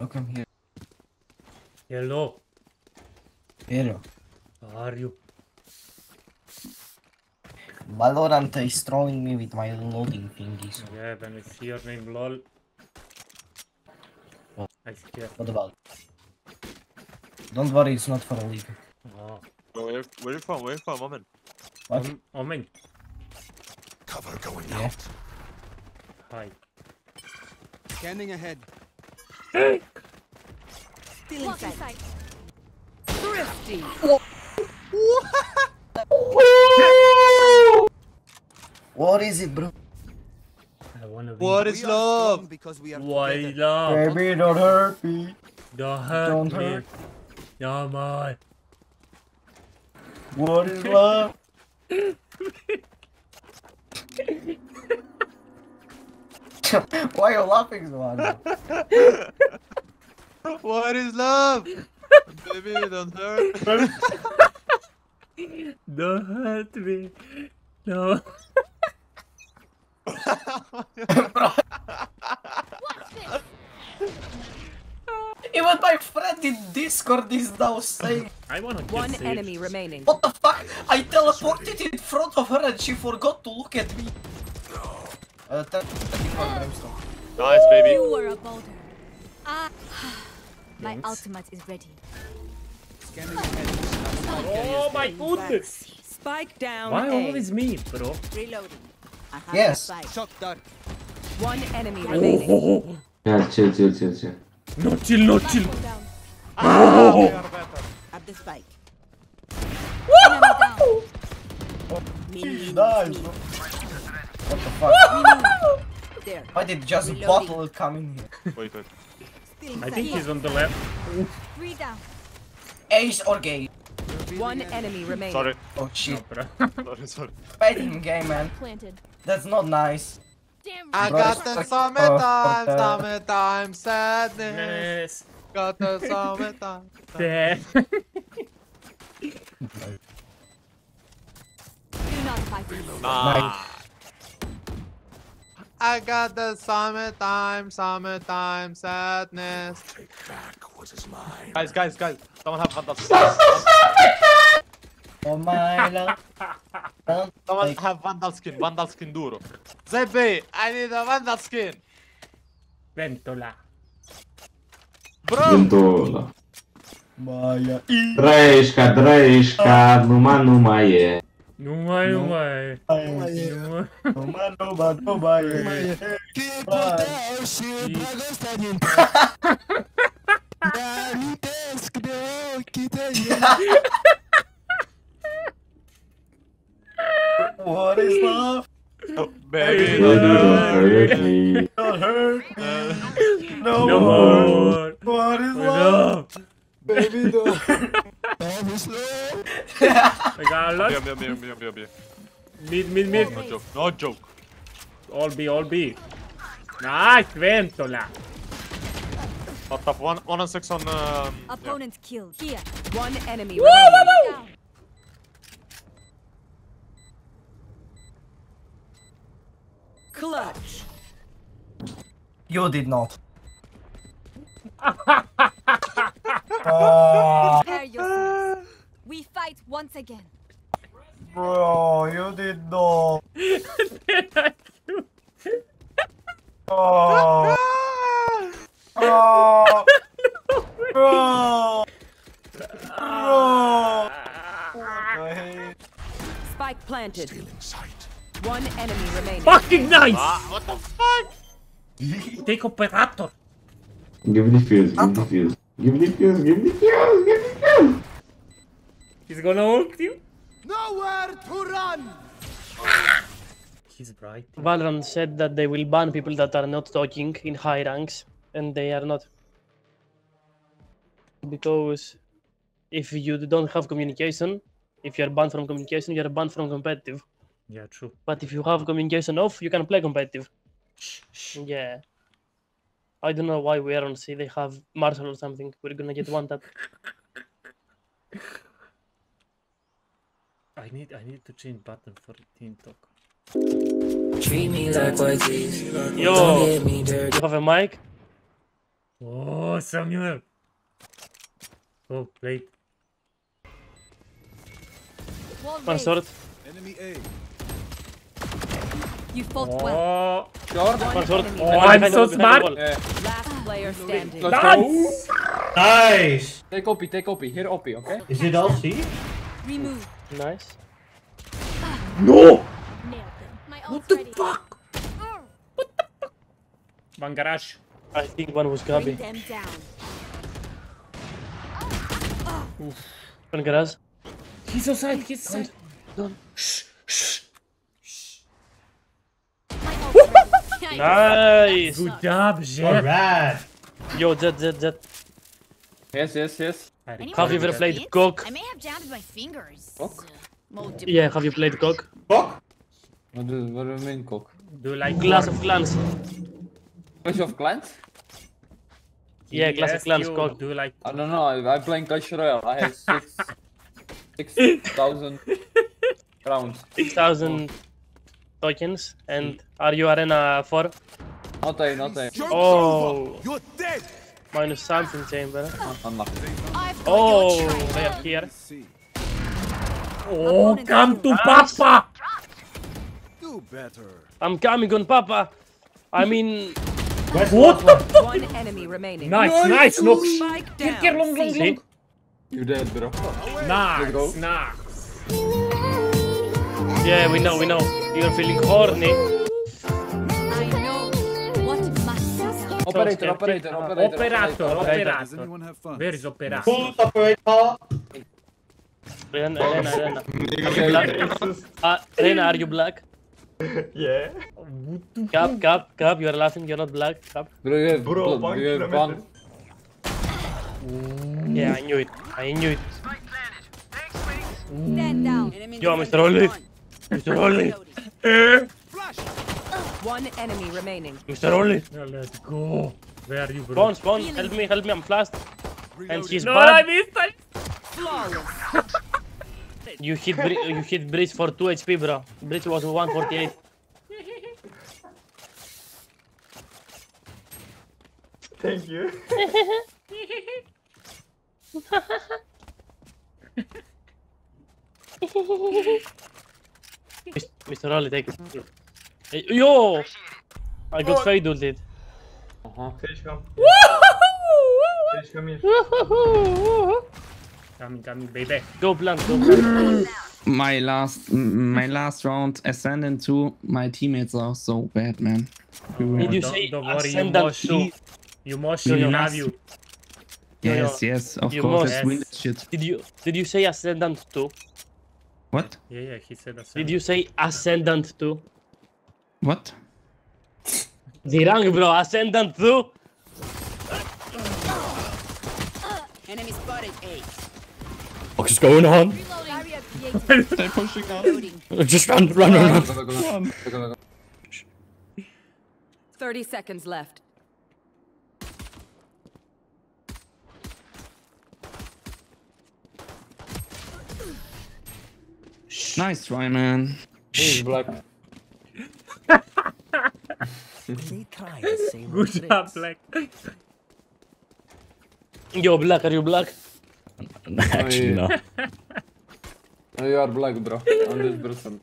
Welcome here. Hello. Hello. How are you? Valorant is throwing me with my loading thingies. Yeah, when I see your name, lol. What? I scared. What about? Don't worry, it's not for a league. Ah. Oh. Where, where you from? Where you from, Omen? What? Om Omen. Cover going Yeah. out. Hi. Scanning ahead. Still inside. Thrifty. What is it, bro? What is wanna be. What We is are love? strong Because we are Why love? Baby, don't hurt me. Don't hurt Don't me. hurt. Yeah, man. What is love? Why are you laughing so hard? What is love? Baby, don't hurt. Me. Don't hurt me. No. Even my friend in Discord is now saying, I wanna get One saved. enemy remaining. What the fuck? I teleported in front of her and she forgot to look at me. Uh, 34 brimstone. nice, baby. You were a boulder. Ah. My ultimate is ready. Oh my goodness. Spike down. Why A. always me, bro? Reloading. I have Yes. Shot dart. One enemy remaining. Oh, Yeah, chill, chill, chill, chill. no chill, no chill. down. Ah, we are better. At the spike. He died, bro. What the fuck? There. Why did just Reloading. bottle come in here? Wait, wait. I think he's on the left. Three down. Ace or gay? One enemy remains. Sorry. Oh shit. Bro. Sorry, sorry. Fighting game, man. Planted. That's not nice. Damn I Bro, got it's the like- summertime, uh, summertime sadness. yes. Got the summertime. There. Do not fight me. Nah. I got the summertime, summertime sadness. Take back what is mine. Guys, guys, guys. Someone have Vandal skin. Oh my love. Don't Someone like- have Vandal skin. Vandal skin duro. Zebi, I need a Vandal skin. Ventola. Bro. Gândola. Maya. Drăișca, drăișca, numai nu mai e. Nu mai, nu Nu. mai. Maya. Nu mai. Numa, numa, numa, yeah. What is love? Baby, Baby, don't don't hurt hurt me. Don't hurt me. No, No more. more. What is love? No. Baby, don't I got a lot. Be, be, be, be, be, be. Mid, mid, mid. No joke. No joke. All B, all B. Nice, Ventola. What the one, one and six on. Um, yeah. Opponent killed. Here. One enemy remaining. Down. Clutch. You did not. oh, Prepare yourselves. We fight once again. bro, you did not. Oh, oh, bro, bro. Wait. Spike planted. Still in sight. One enemy remaining. Fucking nice! Ah, what the fuck? Take operator. Give me fuse, give me the fuse. Give me the fuse, give me the fuse, give me the fuse. He's gonna ult you. Nowhere to run! He's bright. Valorant said that they will ban people that are not talking in high ranks, and they are not. Because if you don't have communication, if you're banned from communication, you're banned from competitive. Yeah, true. But if you have communication off, you can play competitive. Shh, shh. Yeah. I don't know why we are on C. They have Marshal or something. We're gonna get one tap. I need, I need to change button for team talk. Yo, you have a mic? Oh, Samuel. Oh, late. Wall One raised. sword. Enemy A. You fought well. Oh, Short. One sword. enemy oh Behind I'm so wall, behind the smart. Yeah. Last player standing. Let's go. Nice. Nice. Take OP, take OP. Here OP, okay? Is it all C? Remove. Nice. No. Nailed them. My ult's ready. One garage. I think one was Bring Gabi. them down. One garage. He's outside. He's outside. My ult's ready. Nice. Good job, Jet. Yo, Jet, Jet, Jet. Yes, yes, yes. Anyone Have you want ever a played bit? Cock? I may have jammed my fingers. Cock? More dip- Yeah, have you played Cock? What do, what do you mean, cook? Do you like Clash corn? of Clans. Clash of Clans? Yeah, Clash of Yes, Clans you. Cock. Do you like? I don't know. I, I'm playing Clash Royale. I have six, six thousand rounds. 6,000 tokens. And are you Arena 4? Not a, not a. Joke's Oh. over. You're dead. Minus something chamber. Unlucky. Oh, your they are here. Oh, come to Papa. Do better. I'm coming on Papa. I mean, What the? One enemy remaining. Nice, nice, Nox. Spike Here, here, long, long, down. long. You dead, bro. Nice, go. nice. Yeah, we know, we know. You're feeling horny. Operator, Short, operator, yeah. operator. Operator, Does operator. anyone have fun? Where is operator? Rena, Rena, Rena. Are you black? Uh, Rena, are you black? Yeah. Cap, Cap, Cap, you are laughing, you're not black. Cap. Bro, you have, Bro, bro, one you have kilometer. one. Yeah, I knew it. I knew it. Stand down. Yo, Mr. Oli. Mr. Oli. One enemy remaining. Mr. Oli. Yeah, let's go. Where are you, bro? Spawn, spawn. Help me, help me, I'm flashed. And he's No, I bad. missed. I... Flawless. You hit, Bri- you hit Breach for 2 HP, bro. Breach was 148. Thank you. Mr. Oli, take it. Hey, yo! I got fade ulted. Sage come. Sage come here. Coming, coming, baby. Go plant, go plant. My last, my last round, Ascendant 2, my teammates are so bad, man. We Did you don't, say don't worry, you Ascendant must. 2? You must. Yo, We yo, love you. yes, yes, of You course, must. let's win this shit. Did you did you say Ascendant 2? What? Yeah, yeah, he said that. Did you say Ascendant 2? What? The bro. Ascendant 2? Enemy spotted A. What's going on? They're pushing us. Just run, run, run, run. Go, go. 30 seconds left. Nice try, man. He's black. Good job, Black. Yo, black, are you black? Actually, no. You are black, bro. 100%.